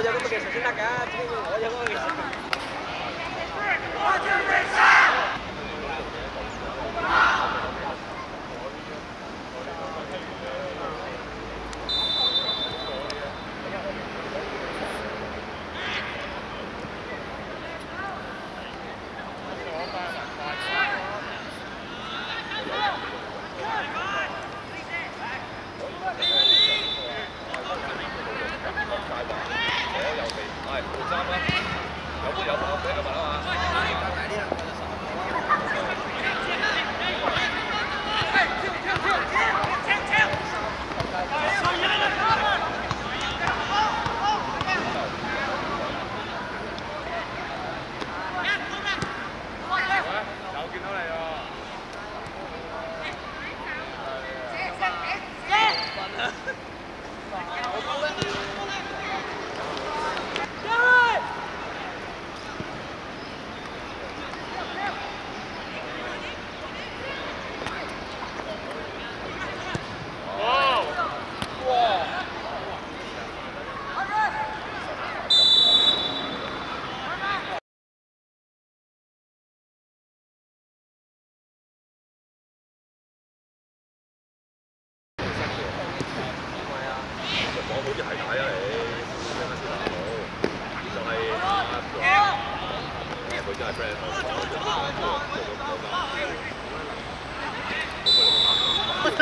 佢有咁嘅技術先得㗎，只要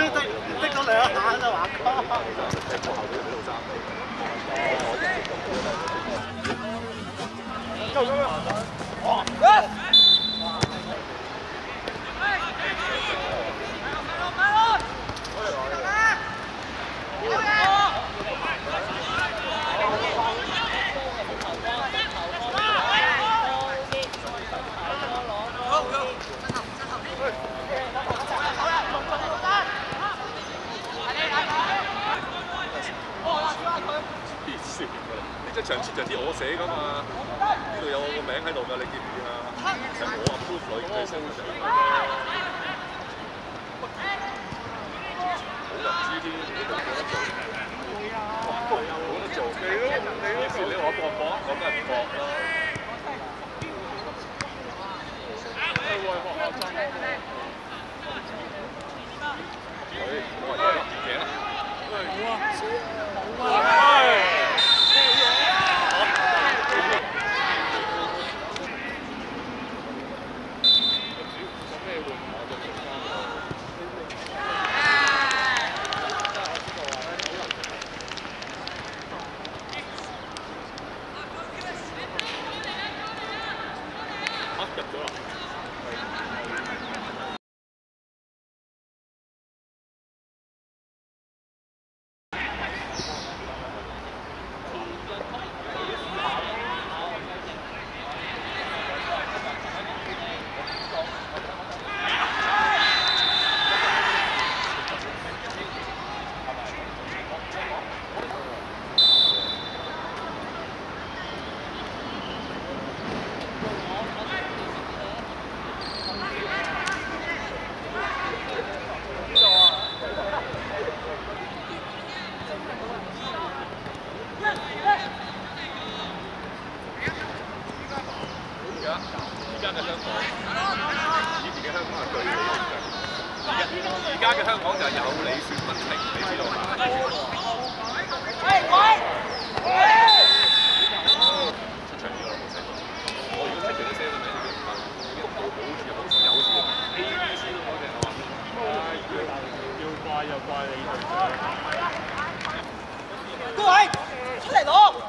我有嗰個技術。呢張長設就啲我寫噶嘛，呢度有我個名喺度㗎，你見唔見啊？係我 approve 女嘅先嘅。冇人知添，呢度冇得做。冇得做，你都，你都，你話搏唔搏？咁梗係啦。而家嘅香港就有理説不清，你知道嗎？喂喂，出嚟咯！我如果出嚟都聲嘅，我唔係。服務好住有事，A B C 都保證我話。唉，要怪就怪你哋。都係，出嚟攞！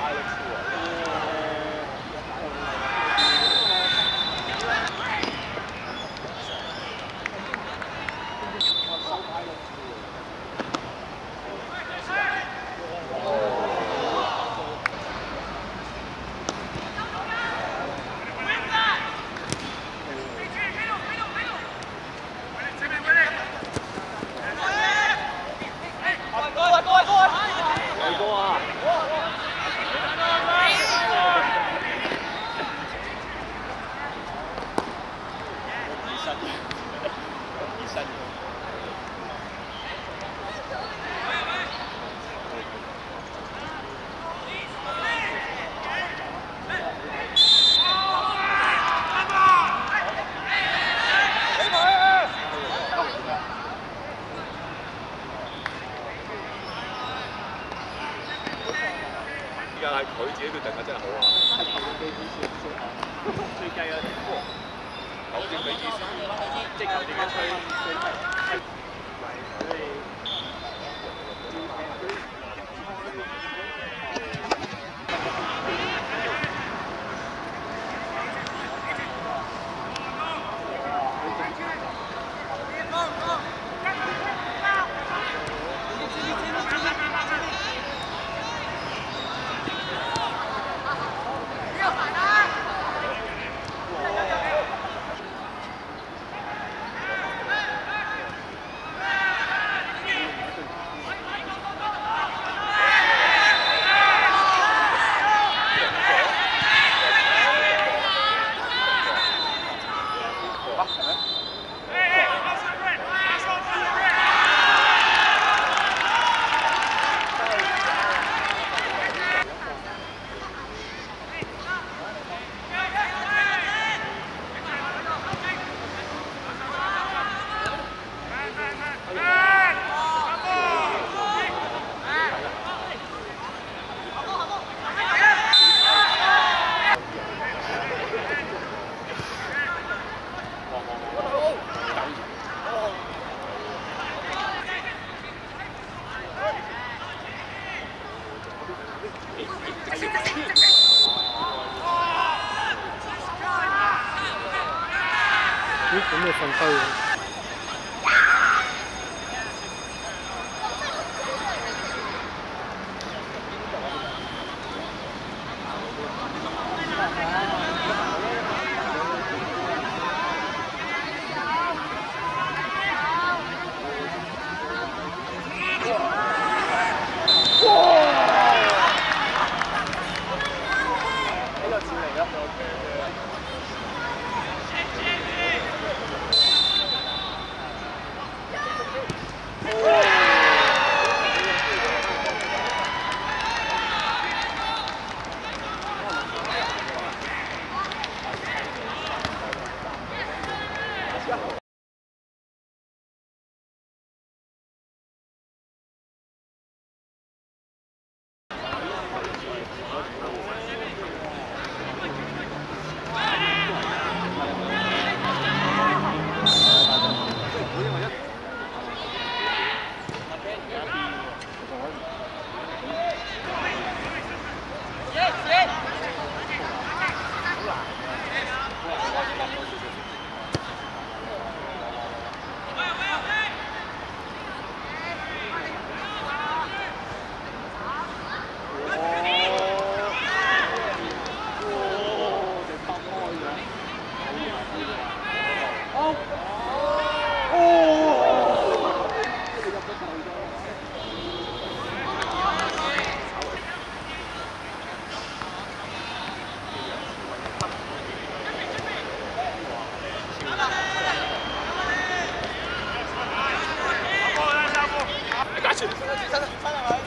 佢自己決定嘅真係好啊！最計啊！好點比以前，即係自己吹。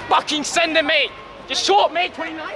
Fucking send him, mate! Just short, mate, 29!